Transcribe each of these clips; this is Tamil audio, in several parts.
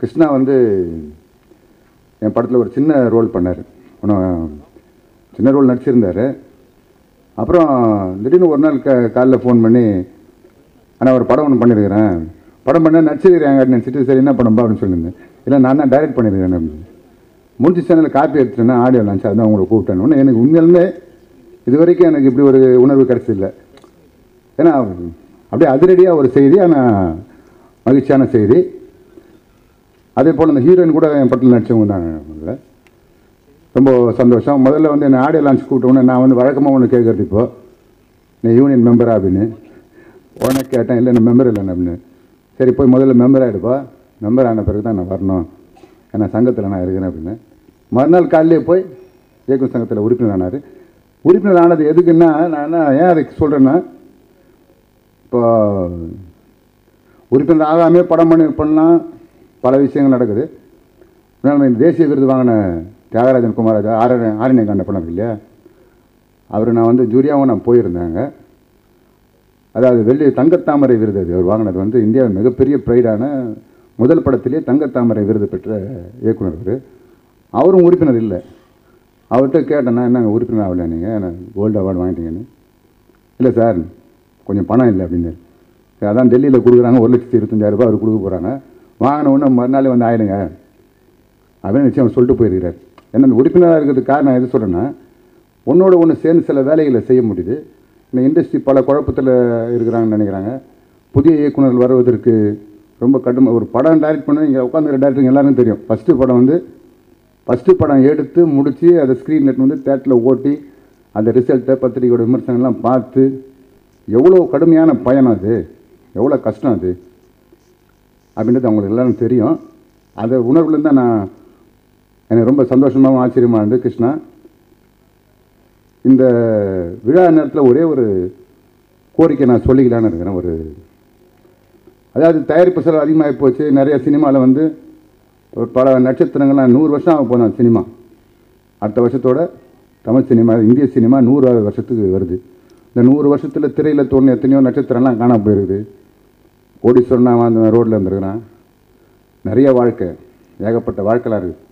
கிருஷ்ணா வந்து என் படத்தில் ஒரு சின்ன ரோல் பண்ணார். ஒன்றும் சின்ன ரோல் நடிச்சிருந்தார். அப்புறம் திடீர்னு ஒரு நாள் க காலைல ஃபோன் பண்ணி ஆனால் ஒரு படம் ஒன்று பண்ணியிருக்கிறேன் படம் பண்ண நடிச்சிருக்கிறேன் நினச்சிட்டு சரி என்ன படம்பா அப்படின்னு சொல்லியிருந்தேன் இல்லை நான் தான் டைரக்ட் பண்ணியிருக்கேன் அப்படின்னு முடிஞ்ச சேனலில் காப்பி எடுத்துட்டேன்னா ஆடியோ லான்ச் அதான் உங்களை கூப்பிட்டேன் ஒன்று எனக்கு உண்மையிலுமே இது வரைக்கும் எனக்கு இப்படி ஒரு உணர்வு கிடச்சில்லை ஏன்னா அப்படியே அதிரடியாக ஒரு செய்தி ஆனால் மகிழ்ச்சியான செய்தி. அதே போல் அந்த ஹீரோயின் கூட என் படத்தில் நடித்தவங்க தான் ரொம்ப சந்தோஷம். முதல்ல வந்து என்னை ஆடியோ லான்ச் கூப்பிட்டோன்னே நான் வந்து வழக்கமாக ஒன்று கேட்குறது இப்போ. நீ யூனியன் மெம்பரா அப்படின்னு. உடனே கேட்டேன் இல்லை நான் மெம்பர் இல்லைன்னு அப்படின்னு. சரி போய் முதல்ல மெம்பர் ஆகிடுப்பா மெம்பர் ஆன பிறகு தான் நான் வரணும். ஏன்னா சங்கத்தில் நான் இருக்கிறேன் அப்படின்னு. மறுநாள் காலையிலே போய் இயக்கம் சங்கத்தில் உறுப்பினர் ஆனார். உறுப்பினர் ஆனது எதுக்குன்னா நான் என்ன ஏன் அதுக்கு சொல்கிறேன்னா இப்போ உறுப்பினர் ஆகாமே படம் பண்ணி பண்ணலாம். பல விஷயங்கள் நடக்குது. அதனால இந்த தேசிய விருது வாங்கின தியாகராஜன் குமார் ஆரணி ஆரண்யகாண்ட படம் இருக்கு இல்லையா? அவர் நான் வந்து ஜூரியாவும் நான் போயிருந்தேங்க. அதாவது வெள்ளி தங்கத்தாமரை விருது அது. அவர் வாங்கினது வந்து இந்தியாவின் மிகப்பெரிய ப்ரைடான முதல் படத்திலே தங்கத்தாமரை விருது பெற்ற இயக்குனர் அவர். அவரும் உறுப்பினர் இல்லை. அவர்கிட்ட கேட்டேன்னா என்னங்க உறுப்பினர் ஆகல நீங்கள் கோல்டு அவார்டு வாங்கிட்டீங்கன்னு? இல்லை சார் கொஞ்சம் பணம் இல்லை அப்படின்னு அதான் டெல்லியில் கொடுக்குறாங்க ஒரு லட்சத்தி இருபத்தஞ்சாயிரம் ரூபாய் அவர் கொடுக்க போகிறாங்க வாங்கின உடனே மறுநாள் வந்து ஆயிடுங்க. அப்படின்னு நிச்சயம் சொல்லிட்டு போயிருக்கிறார். ஏன்னா அந்த உறுப்பினராக இருக்கிறதுக்கு காரணம் எது சொல்கிறேன்னா ஒன்றோட ஒன்று சேர்ந்து சில வேலைகளை செய்ய முடியுது. இந்த இண்டஸ்ட்ரி பல குழப்பத்தில் இருக்கிறாங்கன்னு நினைக்கிறாங்க. புதிய இயக்குனர்கள் வருவதற்கு ரொம்ப கடுமை ஒரு படம் டைரக்ட் பண்ண இங்கே உட்காந்துருக்க டேரக்டருங்க எல்லாருக்கும் தெரியும். ஃபஸ்ட்டு படம் வந்து ஃபஸ்ட்டு படம் எடுத்து முடித்து அதை ஸ்க்ரீனில் வந்து தேட்டரில் ஓட்டி அந்த ரிசல்ட்டை பத்திரிகையோட விமர்சனம்லாம் பார்த்து எவ்வளோ கடுமையான பயணம் அது? எவ்வளோ கஷ்டம் அது? அப்படின்றது அவங்களுக்கு எல்லாரும் தெரியும். அந்த உணர்வுலேருந்து தான் நான் எனக்கு ரொம்ப சந்தோஷமாகவும் ஆச்சரியமாக இருந்து கிருஷ்ணா. இந்த விழா நேரத்தில் ஒரே ஒரு கோரிக்கை நான் சொல்லிக்கலான்னு இருக்கிறேன் ஒரு அதாவது தயாரிப்பு செலவு அதிகமாகி போச்சு நிறைய சினிமாவில் வந்து ஒரு பல நட்சத்திரங்கள்லாம் நூறு வருஷம் ஆக போதும் சினிமா. அடுத்த வருஷத்தோட தமிழ் சினிமா இந்திய சினிமா நூறாவது வருஷத்துக்கு வருது. இந்த நூறு வருஷத்தில் திரையில் தோணு எத்தனையோ நட்சத்திரம்லாம் காணாம போயிருக்குது. கோடீஸ்வரன் அவன் அந்த ரோட்டில் இருந்திருக்கிறான். நிறைய வாழ்க்கை ஏகப்பட்ட வாழ்க்கைலாம் இருக்குது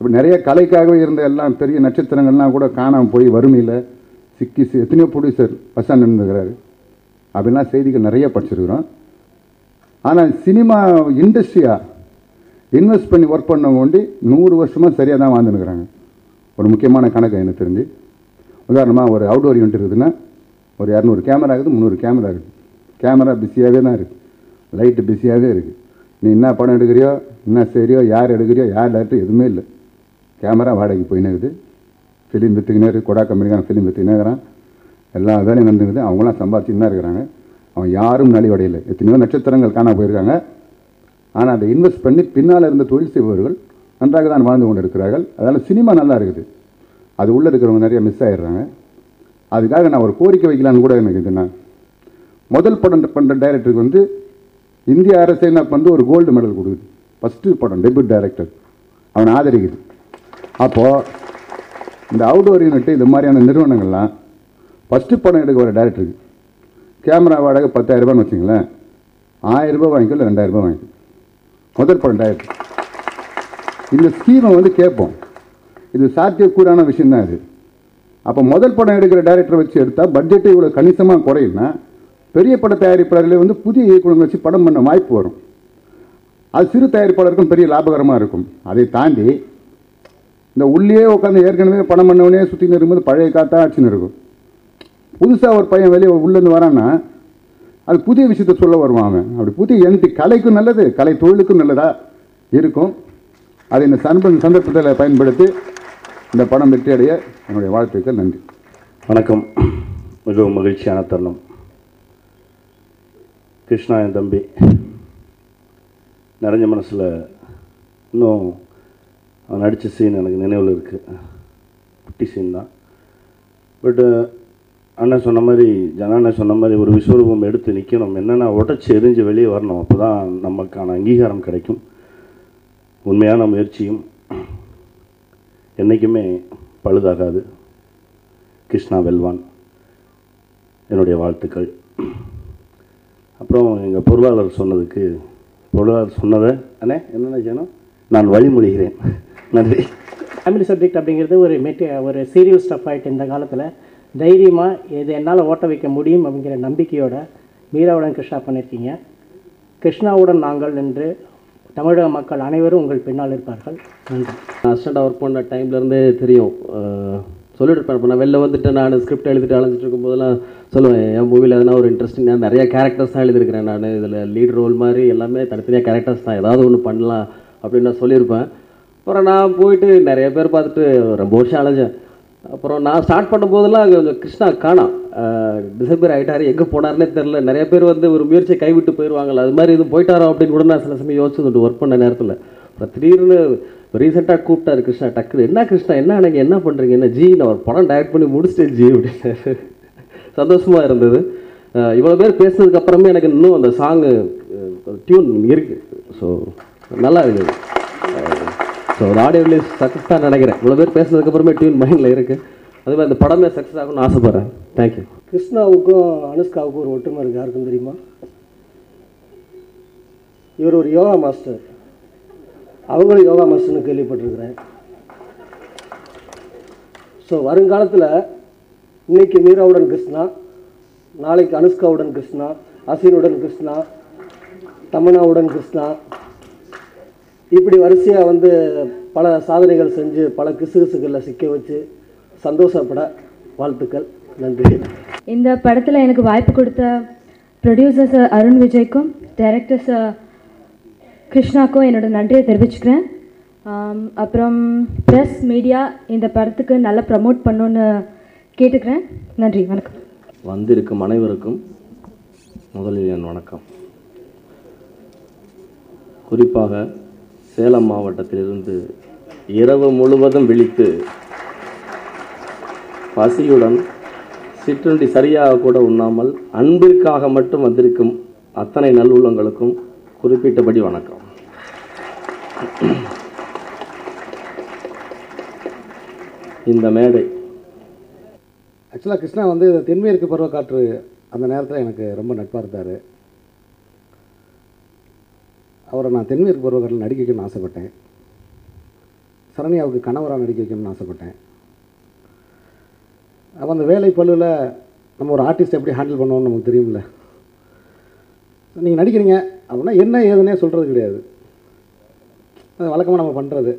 இப்போ நிறைய கலைக்காகவே இருந்த எல்லாம் பெரிய நட்சத்திரங்கள்லாம் கூட காணாமல் போய் வறுமையில் சிக்கி எத்தனையோ ப்ரொடியூசர் பஸ்ஸாக நின்றுக்கிறாரு அப்படிலாம் செய்திகள் நிறைய படிச்சிருக்கிறோம். ஆனால் சினிமா இண்டஸ்ட்ரியாக இன்வெஸ்ட் பண்ணி ஒர்க் பண்ணவங்க ஒண்டி நூறு வருஷமாக சரியாக தான் வாழ்ந்துருக்குறாங்க ஒரு முக்கியமான கணக்கு எனக்கு தெரிஞ்சு. உதாரணமாக ஒரு அவுட்டோர் யூனிட் இருக்குதுன்னா ஒரு இரநூறு கேமரா இருக்குது முந்நூறு கேமரா இருக்குது கேமரா பிஸியாகவே தான் இருக்குது லைட்டு பிஸியாகவே இருக்குது நீ என்ன படம் எடுக்கிறியோ என்ன செய்கிறியோ யார் எடுக்கிறியோ யார் டேரக்டர் எதுவுமே இல்லை. கேமரா வாடகைக்கு போயின்னு இருக்குது. ஃபிலிம் விற்றுக்கினே இருக்குது கொடா கம்பெனிக்கான ஃபிலிம் விற்றுக்கினே இருக்கிறான். எல்லா வேலையும் நடந்துக்குது அவங்களாம் சம்பாதிச்சுன்னு தான் இருக்கிறாங்க. அவன் யாரும் நலிவடையில எத்தனையோ நட்சத்திரங்கள் காண போயிருக்காங்க. ஆனால் அதை இன்வெஸ்ட் பண்ணி பின்னால் இருந்த தொழில் செய்பவர்கள் நன்றாக தான் வாழ்ந்து கொண்டு இருக்கிறார்கள் அதனால் சினிமா நல்லா இருக்குது. அது உள்ளே இருக்கிறவங்க நிறைய மிஸ் ஆயிடுறாங்க. அதுக்காக நான் ஒரு கோரிக்கை வைக்கலான்னு கூட எனக்கு இது நான். முதல் படம் பண்ணுற டைரக்டருக்கு வந்து இந்திய அரசு என்ன வந்து ஒரு கோல்டு மெடல் கொடுக்குது. ஃபஸ்ட்டு படம் டெபியூட் டைரக்டர் அவனை ஆதரிக்குது. அப்போது இந்த அவுட்டோர் யூனிட் இது மாதிரியான நிறுவனங்கள்லாம் ஃபஸ்ட்டு படம் எடுக்க ஒரு டைரக்டருக்கு கேமரா வாடகை பத்தாயிரரூபான்னு வச்சுங்களேன். ஆயிரம் வாங்கிக்கோ இல்லை ரெண்டாயிரம் ரூபாய் வாங்கிக்கோ. முதல் படம் டைரக்டர் இந்த ஸ்கீமை வந்து கேட்போம். இது சாத்தியக்கூறான விஷயம் தான் இது. அப்போ முதல் படம் எடுக்கிற டைரக்டர் வச்சு எடுத்தால் பட்ஜெட்டு இவ்வளோ கணிசமாக குறையும்னா பெரிய பட தயாரிப்பாளர்களே வந்து புதிய இயக்குநர்கள் வச்சு படம் பண்ண வாய்ப்பு வரும். அது சிறு தயாரிப்பாளருக்கும் பெரிய லாபகரமாக இருக்கும். அதை தாண்டி இந்த உள்ளே உட்காந்து ஏற்கனவே படம் பண்ணவனே சுற்றின்னு இருக்கும்போது பழைய காத்தா ஆச்சுன்னு இருக்கும். புதுசாக ஒரு பையன் வெளியே உள்ளேருந்து வரான்னா அது புதிய விஷயத்த சொல்ல வருவான் அவன். அப்படி புதிய எந்த கலைக்கும் நல்லது கலை தொழிலுக்கும் நல்லதாக இருக்கும். அதை இந்த சந்த சந்தர்ப்பத்தில் பயன்படுத்தி இந்த படம் வெற்றியடைய என்னுடைய வாழ்த்துக்கள் நன்றி. வணக்கம். மிகவும் மகிழ்ச்சியான தருணம். கிருஷ்ணா என் தம்பி. நிறைஞ்ச மனசில் இன்னும் அவன் நடித்த சீன் எனக்கு நினைவில் இருக்குது குட்டி சீன் தான். பட்டு அண்ணன் சொன்ன மாதிரி ஜனாண்ணன் சொன்ன மாதிரி ஒரு விஸ்வரூபம் எடுத்து நிற்கணும் என்னென்னா உடச்சி எரிஞ்சு வெளியே வரணும். அப்போ தான் நமக்கான அங்கீகாரம் கிடைக்கும். உண்மையான முயற்சியும் என்றைக்குமே பழுதாகாது. கிருஷ்ணா வெல்வான். என்னுடைய வாழ்த்துக்கள். அப்புறம் எங்கள் பொருளாளர் சொன்னதுக்கு பொருளாதார சொன்னதை அண்ணே என்ன செய்யணும்? நான் வழிமொழிகிறேன் நன்றி. ஃபேமிலி சப்ஜெக்ட் அப்படிங்கிறது ஒரு மெட்டி ஒரு சீரியல் ஸ்டஃப் ஆகிட்டு இந்த காலத்தில் தைரியமாக இது என்னால் ஓட்ட வைக்க முடியும் அப்படிங்கிற நம்பிக்கையோட மீராவுடன் கிருஷ்ணா பண்ணியிருக்கீங்க கிருஷ்ணாவுடன் நாங்கள் என்று தமிழக மக்கள் அனைவரும் உங்கள் பின்னால் இருப்பார்கள். நன்றி. நான் அசிஸ்டண்ட்டாக ஒர்க் பண்ண டைம்லேருந்தே தெரியும். சொல்லிட்டு இருப்பேன் இப்போ நான் வெளில வந்துட்டு நான் ஸ்கிரிப்ட் எழுதிட்டு அலைஞ்சிட்டு இருக்கும்போதெல்லாம் சொல்லுவேன் என் மூவியில் எதனா ஒரு இன்ட்ரெஸ்டிங் நான் நிறைய கேரக்டர்ஸ் தான் எழுதியிருக்கிறேன் நான். இதில் லீட் ரோல் மாதிரி எல்லாமே தனித்தனியாக கேரக்டர்ஸ் தான். ஏதாவது ஒன்று பண்ணலாம் அப்படின்னு நான் சொல்லியிருப்பேன். அப்புறம் நான் போயிட்டு நிறைய பேர் பார்த்துட்டு ரொம்ப வருஷம் அலைஞ்சேன் அப்புறம் நான் ஸ்டார்ட் பண்ணும்போதெல்லாம் கொஞ்சம் கிருஷ்ணா காணாம் டிசம்பர் ஆகிட்டார் எங்கே போனார்னே தெரில நிறைய பேர் வந்து ஒரு முயற்சியை கைவிட்டு போயிடுவாங்கல்ல அது மாதிரி இது போயிட்டாரோ அப்படின்னு கூட நான் சில சமயம் யோசிச்சு ஒர்க் பண்ண நேரத்தில். அப்புறம் திடீர்னு ரீசெண்டாக கூப்பிட்டாரு கிருஷ்ணா டக்குனு என்ன கிருஷ்ணா என்ன நீங்கள் என்ன பண்ணுறீங்க என்ன ஜி நான் ஒரு படம் டைரக்ட் பண்ணி முடிச்சிட்டேன் ஜி அப்படின்னு. சந்தோஷமாக இருந்தது. இவ்வளோ பேர் பேசுனதுக்கு அப்புறமே எனக்கு இன்னும் அந்த சாங்கு டியூன் இருக்குது ஸோ நல்லா இருக்குது ஸோ ஒரு ஆடியோ ரிலீஸ் சக்ஸஸ் தான் நினைக்கிறேன். இவ்வளோ பேர் பேசுனதுக்கப்புறமே டியூன் மைண்டில் இருக்குது அதே மாதிரி அந்த படமே சக்ஸஸ் ஆகும்னு ஆசைப்பட்றேன். தேங்க்யூ கிருஷ்ணாவுக்கும் அனுஷ்காவுக்கும் ஒரு ஒற்றுமை இருக்குது யாருக்கும் தெரியுமா? இவர் ஒரு யோகா மாஸ்டர் அவங்களும் யோகா மாஸ்டர்னு கேள்விப்பட்டிருக்கிறேன். ஸோ வருங்காலத்தில் இன்னைக்கு மீராவுடன் கிருஷ்ணா நாளைக்கு அனுஷ்காவுடன் கிருஷ்ணா அசினுடன் கிருஷ்ணா தமனாவுடன் கிருஷ்ணா இப்படி வரிசையாக வந்து பல சாதனைகள் செஞ்சு பல கிசுகிசுகளில் சிக்க வச்சு சந்தோஷப்பட வாழ்த்துக்கள் நன்றி. இந்த படத்தில் எனக்கு வாய்ப்பு கொடுத்த ப்ரொடியூசர் சார் அருண் விஜய்க்கும் டைரக்டர் சார் கிருஷ்ணாக்கும் என்னோட நன்றியை தெரிவிச்சுக்கிறேன். அப்புறம் ப்ரெஸ் மீடியா இந்த படத்துக்கு நல்லா ப்ரமோட் பண்ணுன்னு கேட்டுக்கிறேன். நன்றி வணக்கம். வந்திருக்கும் அனைவருக்கும் முதலில் என் வணக்கம். குறிப்பாக சேலம் மாவட்டத்திலிருந்து இரவு முழுவதும் விழித்து பசியுடன் சிற்றுண்டி சரியாக கூட உண்ணாமல் அன்பிற்காக மட்டும் வந்திருக்கும் அத்தனை நல்லுள்ளங்களுக்கும் குறிப்பிட்டபடி வணக்கம். இந்த மேடை. ஆக்சுவலாக கிருஷ்ணா வந்து தென்மேற்கு பருவக்காற்று அந்த நேரத்தில் எனக்கு ரொம்ப நட்பாக இருந்தார் அவரை நான் தென்மேற்கு பருவக்காற்றில் நடிக்க வைக்கணும்னு ஆசைப்பட்டேன். சரண்யாவுக்கு கணவராக நடிக்க வைக்கணும்னு ஆசைப்பட்டேன். அப்போ அந்த வேலை பழுவில் நம்ம ஒரு ஆர்டிஸ்ட் எப்படி ஹேண்டில் பண்ணுவோம்னு நமக்கு தெரியும்ல. நீங்கள் நடிக்கிறீங்க அப்படின்னா என்ன ஏதுன்னே சொல்கிறது கிடையாது. அது வழக்கமாக நம்ம பண்ணுறது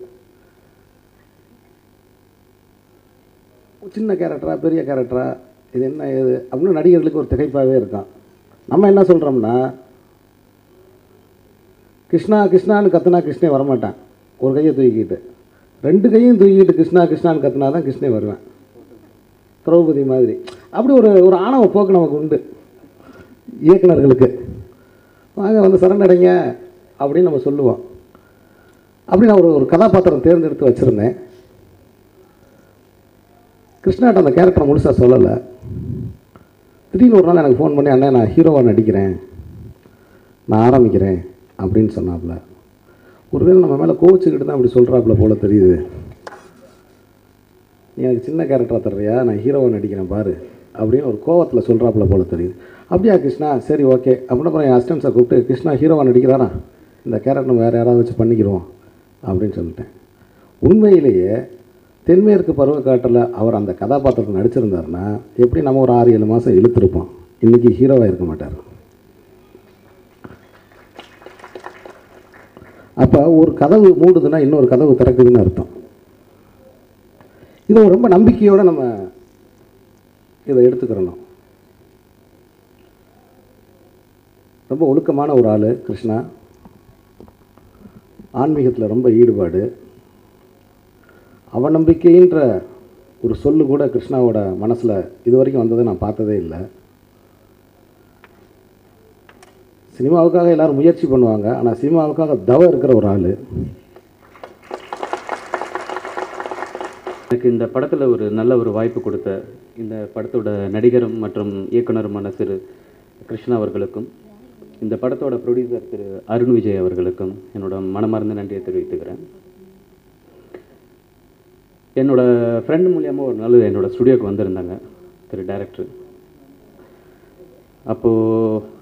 சின்ன கேரக்டரா பெரிய கேரக்டரா இது என்ன ஏது அப்படின்னு நடிகர்களுக்கு ஒரு திகைப்பாகவே இருக்கான். நம்ம என்ன சொல்கிறோம்னா கிருஷ்ணா கிருஷ்ணான்னு கத்துனா கிருஷ்ணே வரமாட்டான். ஒரு கையை தூக்கிட்டு ரெண்டு கையும் தூக்கிட்டு கிருஷ்ணா கிருஷ்ணான்னு கத்துனா தான் கிருஷ்ணே வருவேன். திரௌபதி மாதிரி. அப்படி ஒரு ஒரு ஆணவ போக்கு நமக்கு உண்டு. இயக்குனர்களுக்கு வாங்க வந்து சரணடைங்க அப்படின்னு நம்ம சொல்லுவோம். அப்படி நான் ஒரு ஒரு கதாபாத்திரம் தேர்ந்தெடுத்து வச்சுருந்தேன். கிருஷ்ணாட்ட அந்த கேரக்டரை முழுசாக சொல்லலை. திடீர்னு ஒரு நாள் எனக்கு ஃபோன் பண்ணி அண்ணே நான் ஹீரோவாக நடிக்கிறேன். நான் ஆரம்பிக்கிறேன் அப்படின்னு சொன்னாப்புல ஒருவேளை நம்ம மேலே கோவிச்சுக்கிட்டு தான் அப்படி சொல்கிறாப்புல போல தெரியுது. நீ எனக்கு சின்ன கேரக்டராக தர்றியா? நான் ஹீரோவாக நடிக்கிறேன் பாரு அப்படின்னு ஒரு கோவத்தில் சொல்கிறாப்புல போல தெரியுது. அப்படியா கிருஷ்ணா? சரி ஓகே. அப்படின்னு அப்புறம் என் அசிஸ்டன்ஸை கூப்பிட்டு கிருஷ்ணா ஹீரோவாக நடிக்கிறாரா? இந்த கேரக்டர் நம்ம வேறு யாராவது வச்சு பண்ணிக்கிடுவோம் அப்படின்னு சொல்லிட்டேன். உண்மையிலேயே தென்மேற்கு பருவக்காட்டில் அவர் அந்த கதாபாத்திரத்தை நடிச்சிருந்தாருன்னா எப்படி நம்ம ஒரு ஆறு ஏழு மாதம் இழுத்துருப்போம்? இன்றைக்கி ஹீரோவாக இருக்க மாட்டார். அப்போ ஒரு கதவு மூடுதுன்னா இன்னொரு கதவு திறக்குதுன்னு அர்த்தம். இதை ரொம்ப நம்பிக்கையோடு நம்ம இதை எடுத்துக்கிறணும். ரொம்ப ஒழுக்கமான ஒரு ஆள் கிருஷ்ணா. ஆன்மீகத்தில் ரொம்ப ஈடுபாடு. அவநம்பிக்கைன்ற ஒரு சொல்லு கூட கிருஷ்ணாவோட மனசில் இது வரைக்கும் வந்ததை நான் பார்த்ததே இல்லை. சினிமாவுக்காக எல்லாரும் முயற்சி பண்ணுவாங்க ஆனால் சினிமாவுக்காக தவ இருக்கிற ஒரு ஆள். எனக்கு இந்த படத்தில் ஒரு நல்ல ஒரு வாய்ப்பு கொடுத்த இந்த படத்தோட நடிகரும் மற்றும் இயக்குனருமான திரு கிருஷ்ணா அவர்களுக்கும் இந்த படத்தோட ப்ரொடியூசர் திரு அருண் விஜய் அவர்களுக்கும் என்னோட மனமார்ந்த நன்றியை தெரிவித்துக்கிறேன். என்னோட ஃப்ரெண்டு மூலியமாக ஒரு நாள் என்னோட ஸ்டுடியோக்கு வந்திருந்தாங்க திரு டைரக்டர் அப்போது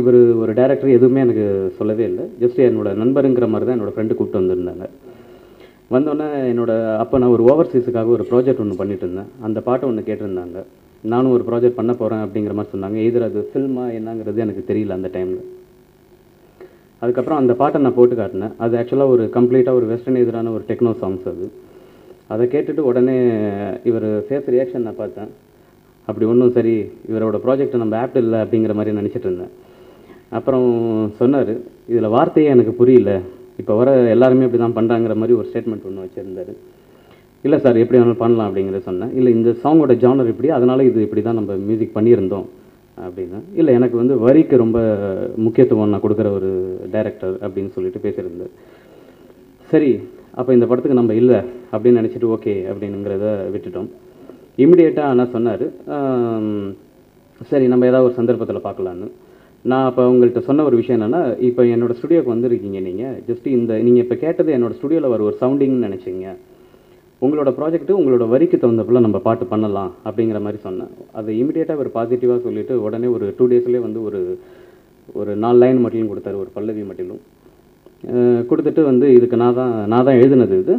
இவர் ஒரு டேரக்டர் எதுவுமே எனக்கு சொல்லவே இல்லை. ஜஸ்ட் என்னோட நண்பருங்கிற மாதிரி தான் என்னோட ஃப்ரெண்டு கூப்பிட்டு வந்திருந்தாங்க. வந்தோடனே என்னோட அப்போ நான் ஒரு ஓவர்சீஸுக்காக ஒரு ப்ராஜெக்ட் ஒன்று பண்ணிட்டு இருந்தேன். அந்த பாட்டை ஒன்று கேட்டிருந்தாங்க. நானும் ஒரு ப்ராஜெக்ட் பண்ண போகிறேன் அப்படிங்கிற மாதிரி சொன்னாங்க. எதிர் அது ஃபில்மா என்னங்கிறது எனக்கு தெரியல அந்த டைமில் அதுக்கப்புறம் அந்த பாட்டை நான் போட்டு காட்டினேன். அது ஆக்சுவலாக ஒரு கம்ப்ளீட்டாக ஒரு வெஸ்டர்ன் எதிரான ஒரு டெக்னோ சாங்ஸ் அது. அதை கேட்டுட்டு உடனே இவர் ஃபேஸ் ரியாக்ஷன் நான் பார்த்தேன். அப்படி ஒன்றும் சரி இவரோட ப்ராஜெக்ட் நம்ம ஆப்ட் இல்லை அப்படிங்கிற மாதிரி நினச்சிட்டு இருந்தேன். அப்புறம் சொன்னார் இதில் வார்த்தையே எனக்கு புரியல. இப்போ வர எல்லாருமே இப்படி தான் பண்ணுறாங்கிற மாதிரி ஒரு ஸ்டேட்மெண்ட் ஒன்று வச்சுருந்தாரு. இல்லை சார் எப்படி வேணாலும் பண்ணலாம் அப்படிங்கிறத சொன்னேன். இல்லை இந்த சாங்கோட ஜானர் இப்படி அதனால் இது இப்படி தான் நம்ம மியூசிக் பண்ணியிருந்தோம் அப்படின்னு. இல்லை எனக்கு வந்து வரிக்கு ரொம்ப முக்கியத்துவம் நான் கொடுக்குற ஒரு டைரக்டர் அப்படின்னு சொல்லிட்டு பேசியிருந்தேன். சரி அப்போ இந்த படத்துக்கு நம்ம இல்லை அப்படின்னு நினச்சிட்டு ஓகே அப்படிங்கிறத விட்டுட்டோம். இமிடியேட்டாக ஆனால் சொன்னார் சரி நம்ம ஏதாவது ஒரு சந்தர்ப்பத்தில் பார்க்கலான்னு நான் அப்போ உங்கள்கிட்ட சொன்ன ஒரு விஷயம் என்னென்னா இப்போ என்னோடய ஸ்டுடியோக்கு வந்திருக்கீங்க நீங்கள் ஜஸ்ட் இந்த நீங்கள் இப்போ கேட்டது என்னோடய ஸ்டுடியோவில் வர ஒரு சவுண்டிங்னு நினச்சிங்க உங்களோட ப்ராஜெக்ட்டு உங்களோட வரிக்கு தகுந்தப்பில் நம்ம பாட்டு பண்ணலாம் அப்படிங்கிற மாதிரி சொன்னேன். அதை இமிடியேட்டாக ஒரு பாசிட்டிவாக சொல்லிட்டு உடனே ஒரு டூ டேஸ்லேயே வந்து ஒரு ஒரு நாலு லைன் மட்டிலும் கொடுத்தாரு ஒரு பல்லவி மட்டிலும். கொடுத்துட்டு வந்து இதுக்கு நான் தான் நான் தான் எழுதுனது இது.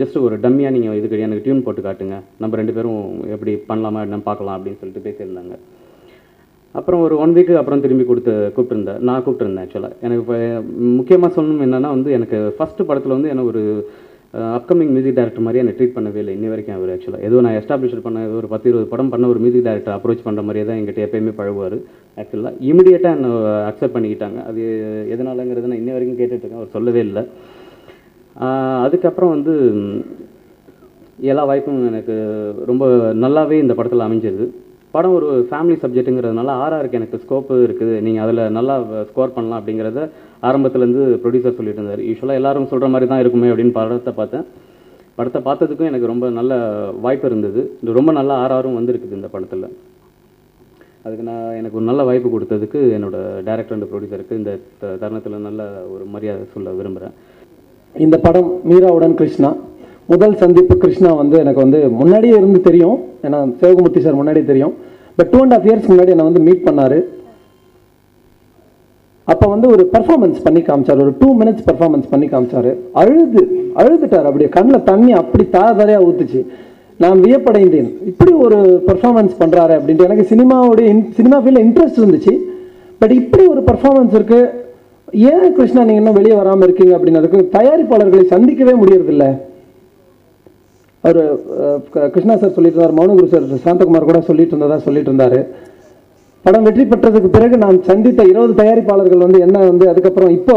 ஜஸ்ட் ஒரு டம்மியாக நீங்கள் இதுக்கு எனக்கு டியூன் போட்டு காட்டுங்க. நம்ம ரெண்டு பேரும் எப்படி பண்ணலாமா என்னன்னு பார்க்கலாம் அப்படின்னு சொல்லிட்டு பேசியிருந்தாங்க. அப்புறம் ஒரு ஒன் வீக்கு அப்புறம் திரும்பி கொடுத்து கூப்பிட்டுருந்தேன் நான் கூப்பிட்டுருந்தேன் ஆக்சுவலாக எனக்கு இப்போ முக்கியமாக சொல்லணும் என்னென்னா வந்து எனக்கு ஃபஸ்ட்டு படத்தில் வந்து எனக்கு ஒரு அப்கமிங் மியூசிக் டேரக்டர் மாதிரி என்னை ட்ரீட் பண்ணவே இல்லை. இன்னி வரைக்கும் அவர் ஆக்சுவலாக ஏதோ நான் எஸ்டாப்ளிஷ் பண்ண ஏதோ ஒரு பத்து இருபது படம் பண்ண ஒரு மியூசிக் டேரக்டர் அப்ரோச் பண்ணுற மாதிரியே தான் எங்கிட்ட எப்பயுமே பழகுவார். ஆக்சுவலாக இமிடியேட்டாக என்னை அக்செப்ட் பண்ணிக்கிட்டாங்க. அது எதனாலங்கிறது நான் இன்னி வரைக்கும் கேட்டுட்ருக்கேன் அவர் சொல்லவே இல்லை. அதுக்கப்புறம் வந்து எல்லா வாய்ப்பும் எனக்கு ரொம்ப நல்லாவே இந்த படத்தில் அமைஞ்சது படம் ஒரு ஃபேமிலி சப்ஜெக்ட்டுங்கிறதுனால ஆர்ஆருக்கு எனக்கு ஸ்கோப்பு இருக்குது. நீங்கள் அதில் நல்லா ஸ்கோர் பண்ணலாம் அப்படிங்கிறத ஆரம்பத்துலேருந்து ப்ரொடியூசர் சொல்லிட்டு இருந்தார். யூஸ்வலாக எல்லாரும் சொல்கிற மாதிரி தான் இருக்குமே அப்படின்னு படத்தை பார்த்தேன். படத்தை பார்த்ததுக்கும் எனக்கு ரொம்ப நல்ல வாய்ப்பு இருந்தது. இது ரொம்ப நல்ல ஆர்ஆரும் வந்திருக்குது இந்த படத்தில். அதுக்கு நான் எனக்கு ஒரு நல்ல வாய்ப்பு கொடுத்ததுக்கு என்னோட டேரக்டர் அண்ட் ப்ரொடியூசருக்கு இந்த த- தருணத்தில் நல்ல ஒரு மரியாதை சொல்ல விரும்புகிறேன் இந்த படம் மீராவுடன் கிருஷ்ணா. முதல் சந்திப்பு கிருஷ்ணா வந்து எனக்கு வந்து முன்னாடியே இருந்து தெரியும். ஏன்னா சிவகுமூர்த்தி சார் முன்னாடியே தெரியும். But two and half years முன்னாடி என்னை வந்து மீட் பண்ணாரு. அப்போ வந்து ஒரு பர்ஃபார்மன்ஸ் பண்ணி காமிச்சார். ஒரு டூ மினிட்ஸ் பெர்ஃபார்மன்ஸ் பண்ணி காமிச்சாரு. அழுது அழுதுட்டார். அப்படியே கண்ணில் தண்ணி அப்படி தார தாரையா ஊத்துச்சு. நான் வியப்படைந்தேன். இப்படி ஒரு பர்ஃபார்மன்ஸ் பண்ணுறாரு அப்படின்ட்டு எனக்கு சினிமாவுடைய சினிமா ஃபீல்டில் இன்ட்ரெஸ்ட் இருந்துச்சு. பட் இப்படி ஒரு பர்ஃபார்மன்ஸ் இருக்கு. ஏன் கிருஷ்ணா நீங்க இன்னும் வெளியே வராமல் இருக்கீங்க அப்படின்னதுக்கு தயாரிப்பாளர்களை சந்திக்கவே முடியறதில்லை. அவர் கிருஷ்ணா சார் சொல்லிட்டு இருந்தார் மௌனகுரு சார் சாந்தகுமார் கூட சொல்லிட்டு இருந்ததா சொல்லிட்டு இருந்தாரு படம் வெற்றி பெற்றதுக்கு பிறகு நான் சந்தித்த இருபது தயாரிப்பாளர்கள் வந்து என்ன வந்து அதுக்கப்புறம் இப்போ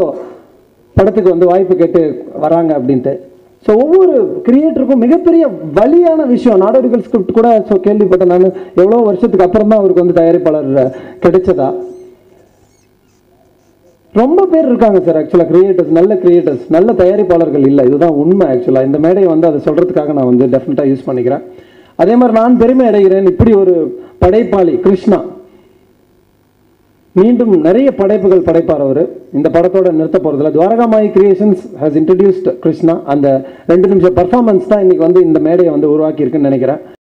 படத்துக்கு வந்து வாய்ப்பு கேட்டு வராங்க அப்படின்ட்டு. ஸோ ஒவ்வொரு கிரியேட்டருக்கும் மிகப்பெரிய வலியான விஷயம் நாடோடிகள் ஸ்கிரிப்ட் கூட ஸோ கேள்விப்பட்டேன் நான். எவ்வளோ வருஷத்துக்கு அப்புறம் தான் அவருக்கு வந்து தயாரிப்பாளர் கிடைச்சதா. ரொம்ப பேர் இருக்காங்க சார் ஆக்சுவலாக கிரியேட்டர்ஸ் நல்ல கிரியேட்டர்ஸ் நல்ல தயாரிப்பாளர்கள் இல்லை. இதுதான் உண்மை ஆக்சுவலாக இந்த மேடையை வந்து அதை சொல்றதுக்காக நான் வந்து டெஃபினட்டாக யூஸ் பண்ணிக்கிறேன். அதே மாதிரி நான் பெருமை அடைகிறேன் இப்படி ஒரு படைப்பாளி கிருஷ்ணா. மீண்டும் நிறைய படைப்புகள் படைப்பார் அவர். இந்த படத்தோட நிறுத்த போறதுல Dwarakamayi creations has introduced Krishna. அந்த ரெண்டு நிமிஷம் பர்ஃபார்மன்ஸ் தான் இன்னைக்கு வந்து இந்த மேடையை வந்து உருவாக்கியிருக்குன்னு நினைக்கிறேன்.